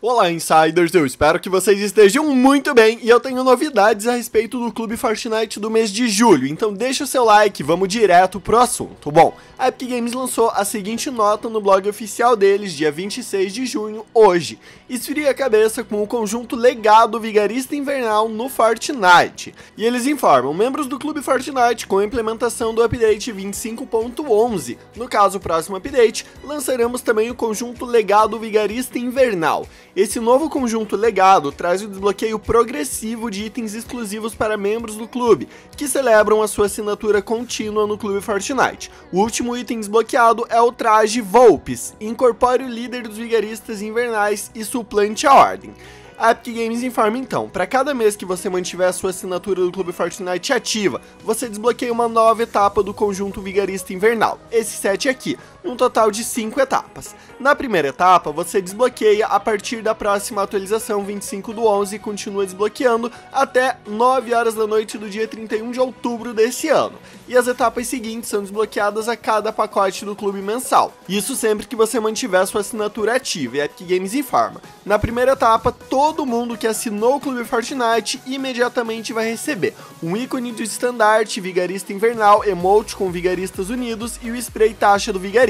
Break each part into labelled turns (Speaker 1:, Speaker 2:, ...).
Speaker 1: Olá, insiders! Eu espero que vocês estejam muito bem e eu tenho novidades a respeito do Clube Fortnite do mês de julho, então deixa o seu like, vamos direto pro assunto. Bom, a Epic Games lançou a seguinte nota no blog oficial deles, dia 26 de junho, hoje. Esfria a cabeça com o conjunto Legado Vigarista Invernal no Fortnite. E eles informam, membros do Clube Fortnite, com a implementação do update 25.11, no caso o próximo update, lançaremos também o conjunto Legado Vigarista Invernal. Esse novo conjunto legado traz o desbloqueio progressivo de itens exclusivos para membros do clube, que celebram a sua assinatura contínua no clube Fortnite. O último item desbloqueado é o traje Volpes, incorpore o líder dos vigaristas invernais e suplante a ordem. A Epic Games informa então, para cada mês que você mantiver a sua assinatura do Clube Fortnite ativa, você desbloqueia uma nova etapa do conjunto Vigarista Invernal, esse set aqui, um total de 5 etapas. Na primeira etapa, você desbloqueia a partir da próxima atualização 25 do 11 e continua desbloqueando até 9 horas da noite do dia 31 de outubro desse ano. E as etapas seguintes são desbloqueadas a cada pacote do clube mensal. Isso sempre que você mantiver sua assinatura ativa, e Epic Games informa. Na primeira etapa, todo mundo que assinou o clube Fortnite imediatamente vai receber um ícone do estandarte Vigarista Invernal, emote com Vigaristas Unidos e o spray taxa do Vigarista.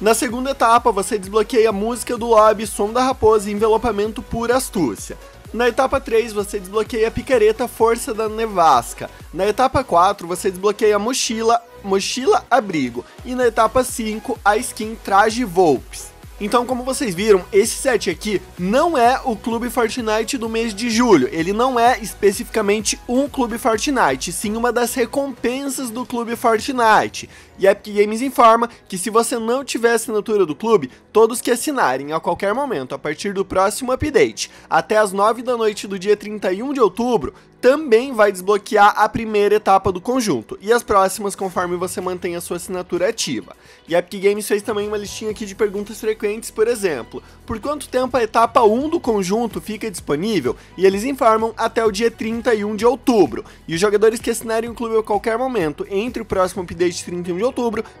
Speaker 1: Na segunda etapa, você desbloqueia a música do lobby, som da raposa e envelopamento por astúcia. Na etapa 3, você desbloqueia a picareta Força da Nevasca. Na etapa 4, você desbloqueia a mochila, mochila abrigo. E na etapa 5, a skin Traje Volpes. Então, como vocês viram, esse set aqui não é o Clube Fortnite do mês de julho. Ele não é especificamente um Clube Fortnite, sim uma das recompensas do Clube Fortnite. E a Epic Games informa que se você não tiver assinatura do clube, todos que assinarem a qualquer momento a partir do próximo update, até as 9 da noite do dia 31 de outubro, também vai desbloquear a primeira etapa do conjunto, e as próximas conforme você mantém a sua assinatura ativa. E a Epic Games fez também uma listinha aqui de perguntas frequentes, por exemplo, por quanto tempo a etapa 1 do conjunto fica disponível? E eles informam até o dia 31 de outubro, e os jogadores que assinarem o clube a qualquer momento entre o próximo update de 31 de outubro,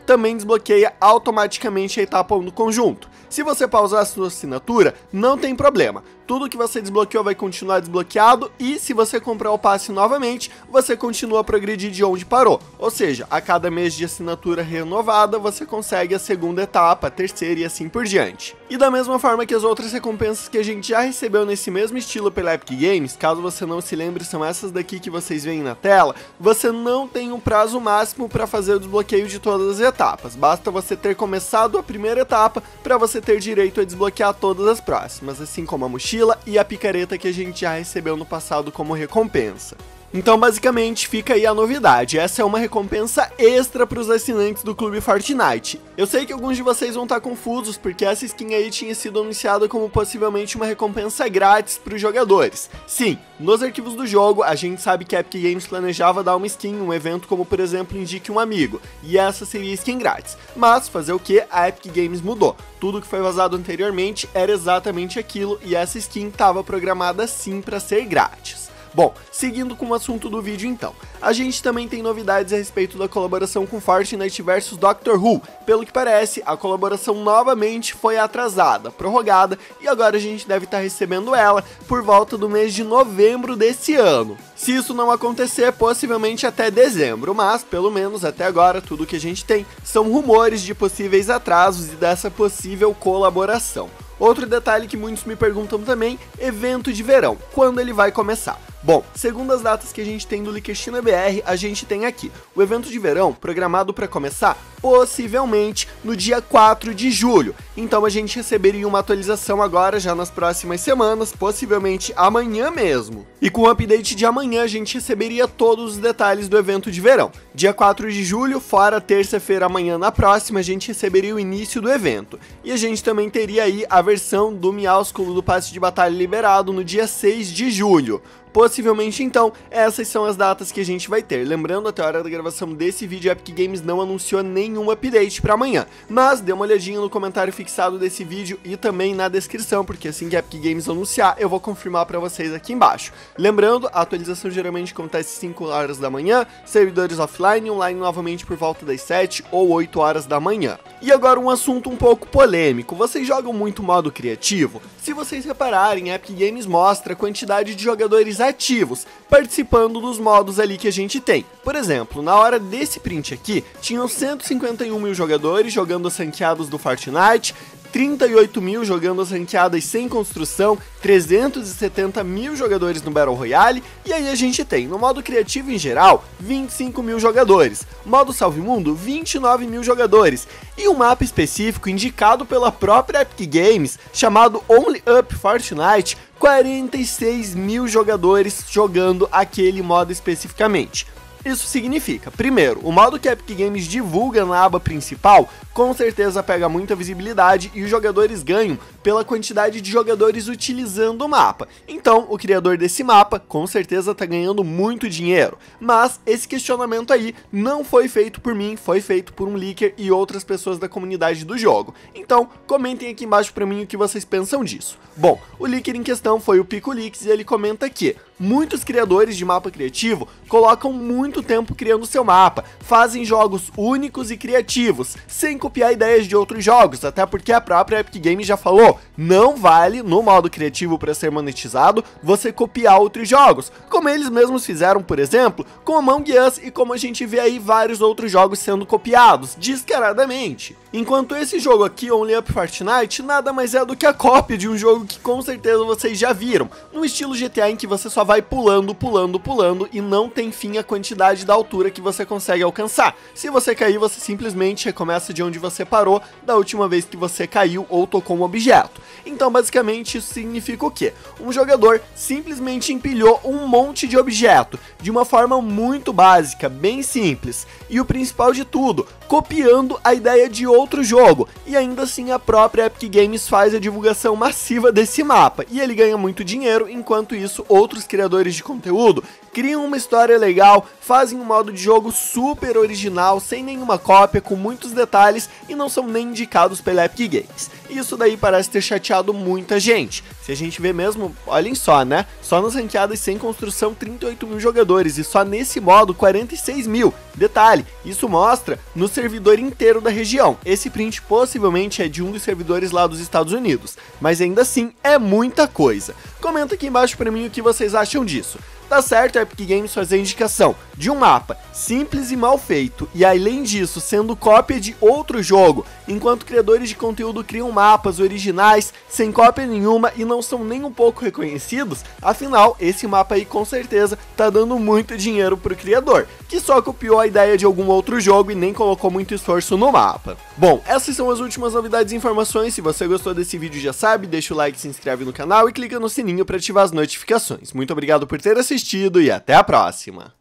Speaker 1: também desbloqueia automaticamente a etapa 1 do conjunto. Se você pausar a sua assinatura, não tem problema. Tudo que você desbloqueou vai continuar desbloqueado e se você comprar o passe novamente, você continua a progredir de onde parou. Ou seja, a cada mês de assinatura renovada, você consegue a segunda etapa, a terceira e assim por diante. E da mesma forma que as outras recompensas que a gente já recebeu nesse mesmo estilo pela Epic Games, caso você não se lembre, são essas daqui que vocês veem na tela, você não tem um prazo máximo para fazer o desbloqueio de todas as etapas. Basta você ter começado a primeira etapa para você ter direito a desbloquear todas as próximas, assim como a mochila e a picareta que a gente já recebeu no passado como recompensa. Então, basicamente, fica aí a novidade. Essa é uma recompensa extra para os assinantes do Clube Fortnite. Eu sei que alguns de vocês vão estar confusos, porque essa skin aí tinha sido anunciada como possivelmente uma recompensa grátis para os jogadores. Sim, nos arquivos do jogo, a gente sabe que a Epic Games planejava dar uma skin, um evento como, por exemplo, Indique um Amigo, e essa seria skin grátis. Mas, fazer o que? A Epic Games mudou. Tudo que foi vazado anteriormente era exatamente aquilo, e essa skin estava programada sim para ser grátis. Bom, seguindo com o assunto do vídeo então, a gente também tem novidades a respeito da colaboração com Fortnite vs Doctor Who. Pelo que parece, a colaboração novamente foi atrasada, prorrogada, e agora a gente deve estar recebendo ela por volta do mês de novembro desse ano. Se isso não acontecer, possivelmente até dezembro, mas pelo menos até agora tudo que a gente tem são rumores de possíveis atrasos e dessa possível colaboração. Outro detalhe que muitos me perguntam também, evento de verão, quando ele vai começar? Bom, segundo as datas que a gente tem do Liquestina BR, a gente tem aqui o evento de verão programado para começar possivelmente no dia 4 de julho. Então a gente receberia uma atualização agora já nas próximas semanas, possivelmente amanhã mesmo. E com o update de amanhã a gente receberia todos os detalhes do evento de verão. Dia 4 de julho, fora terça-feira amanhã na próxima, a gente receberia o início do evento. E a gente também teria aí a versão do miásculo do passe de batalha liberado no dia 6 de julho. Possivelmente então, essas são as datas que a gente vai ter. Lembrando, até a hora da gravação desse vídeo, a Epic Games não anunciou nenhum update para amanhã, mas dê uma olhadinha no comentário fixado desse vídeo e também na descrição, porque assim que a Epic Games anunciar, eu vou confirmar para vocês aqui embaixo. Lembrando, a atualização geralmente acontece 5 horas da manhã, servidores offline e online novamente por volta das 7 ou 8 horas da manhã. E agora um assunto um pouco polêmico, vocês jogam muito modo criativo? Se vocês repararem, a Epic Games mostra a quantidade de jogadores ativos, participando dos modos ali que a gente tem. Por exemplo, na hora desse print aqui, tinham 151 mil jogadores jogando os ranqueados do Fortnite, 38 mil jogando as ranqueadas sem construção, 370 mil jogadores no Battle Royale, e aí a gente tem, no modo criativo em geral, 25 mil jogadores, modo Salve Mundo, 29 mil jogadores, e um mapa específico indicado pela própria Epic Games, chamado Only Up Fortnite, 46 mil jogadores jogando aquele modo especificamente. Isso significa, primeiro, o modo que a Epic Games divulga na aba principal com certeza pega muita visibilidade e os jogadores ganham pela quantidade de jogadores utilizando o mapa. Então, o criador desse mapa com certeza está ganhando muito dinheiro. Mas esse questionamento aí não foi feito por mim, foi feito por um leaker e outras pessoas da comunidade do jogo. Então, comentem aqui embaixo para mim o que vocês pensam disso. Bom, o leaker em questão foi o Pico Leaks e ele comenta que muitos criadores de mapa criativo colocam muito tempo criando seu mapa, fazem jogos únicos e criativos, sem copiar ideias de outros jogos, até porque a própria Epic Games já falou, não vale, no modo criativo para ser monetizado, você copiar outros jogos, como eles mesmos fizeram, por exemplo, com Among Us e como a gente vê aí vários outros jogos sendo copiados, descaradamente. Enquanto esse jogo aqui, Only Up Fortnite, nada mais é do que a cópia de um jogo que com certeza vocês já viram, no estilo GTA em que você só vai pulando, pulando, pulando e não tem fim a quantidade da altura que você consegue alcançar. Se você cair, você simplesmente recomeça de onde você parou da última vez que você caiu ou tocou um objeto. Então, basicamente, isso significa o quê? Um jogador simplesmente empilhou um monte de objeto, de uma forma muito básica, bem simples. E o principal de tudo, copiando a ideia de outro jogo. E ainda assim a própria Epic Games faz a divulgação massiva desse mapa. E ele ganha muito dinheiro, enquanto isso outros criadores de conteúdo criam uma história legal, fazem um modo de jogo super original, sem nenhuma cópia, com muitos detalhes e não são nem indicados pela Epic Games. Isso daí parece ter chateado muita gente. Se a gente vê mesmo, olhem só, né? Só nas ranqueadas sem construção 38 mil jogadores e só nesse modo 46 mil. Detalhe, isso mostra no servidor inteiro da região. Esse print possivelmente é de um dos servidores lá dos Estados Unidos, mas ainda assim é muita coisa. Comenta aqui embaixo pra mim o que vocês acham disso. Tá certo a Epic Games fazer a indicação de um mapa simples e mal feito, e além disso sendo cópia de outro jogo, enquanto criadores de conteúdo criam mapas originais sem cópia nenhuma e não são nem um pouco reconhecidos, afinal esse mapa aí com certeza tá dando muito dinheiro pro criador, que só copiou a ideia de algum outro jogo e nem colocou muito esforço no mapa. Bom, essas são as últimas novidades e informações, se você gostou desse vídeo já sabe, deixa o like, se inscreve no canal e clica no sininho para ativar as notificações. Muito obrigado por ter assistido assistido e até a próxima!